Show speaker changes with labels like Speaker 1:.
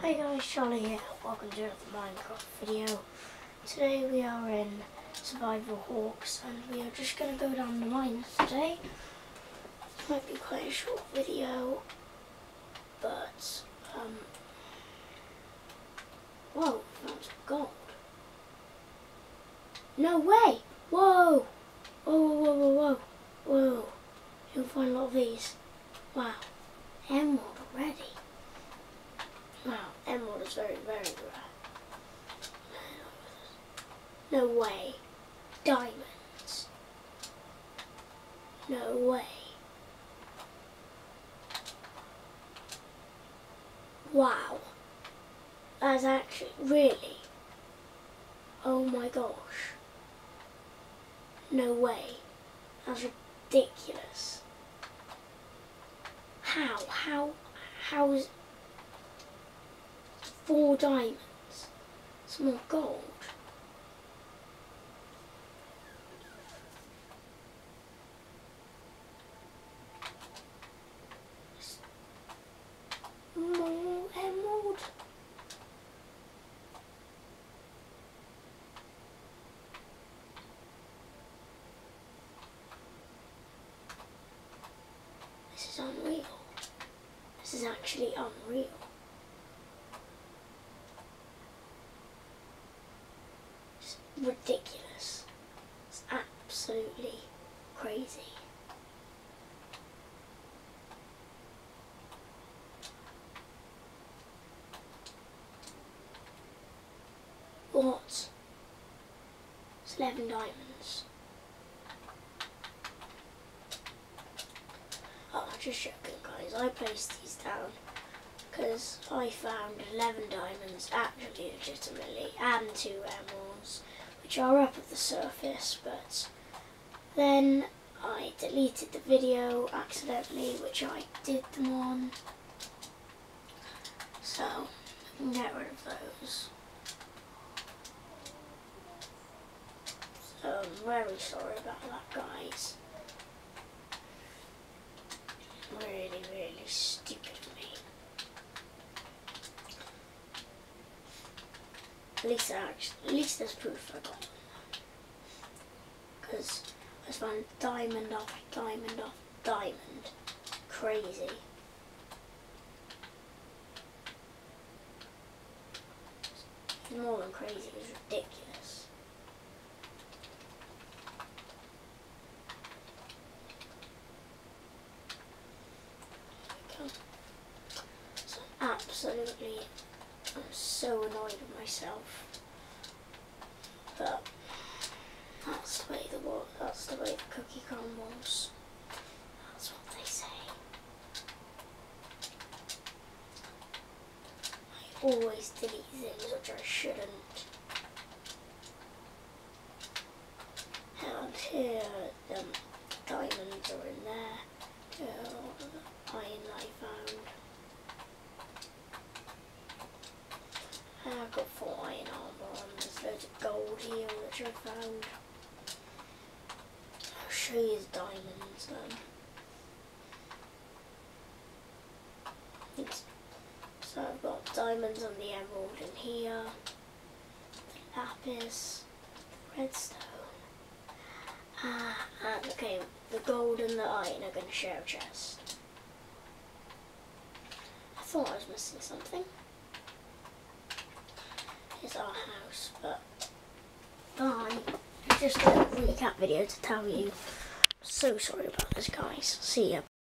Speaker 1: Hey guys, Charlie here. Welcome to another Minecraft video. Today we are in Survival Hawks and we are just going to go down the mines today. Might be quite a short video, but um, whoa, some gold. No way! Whoa, whoa, whoa, whoa, whoa, whoa. You'll find a lot of these. Wow, emerald already. Is very, very rare. No way. Diamonds. No way. Wow. That's actually, really? Oh my gosh. No way. That's ridiculous. How? How? How is four diamonds? Some more gold. More emerald. This is unreal. This is actually unreal. It's ridiculous. It's absolutely crazy. What? It's 11 diamonds. Oh, just joking, guys. I placed these down because I found 11 diamonds actually legitimately and two emeralds, which are up at the surface, but then I deleted the video accidentally, which I did them on. So, I can get rid of those. So I'm very sorry about that, guys. Really, really stupid of me. At least, actually, at least there's proof I got. Because I just found diamond after diamond after diamond. Crazy. It's more than crazy, it's ridiculous. So absolutely, I'm so annoyed with myself. But that's the way the that's the way the cookie crumbles. That's what they say. I always delete things which I shouldn't. And here, um, diamonds are in there. Here, iron that I found. I've got four iron armor and there's loads of gold here which I found. I'll show you the diamonds then. It's- So I've got diamonds on the emerald in here, the lapis, the redstone. Ah, and okay, the gold and the iron are going to share a chest. I thought I was missing something. Here's our house, but bye. Just a recap video to tell you. So sorry about this, guys. See ya.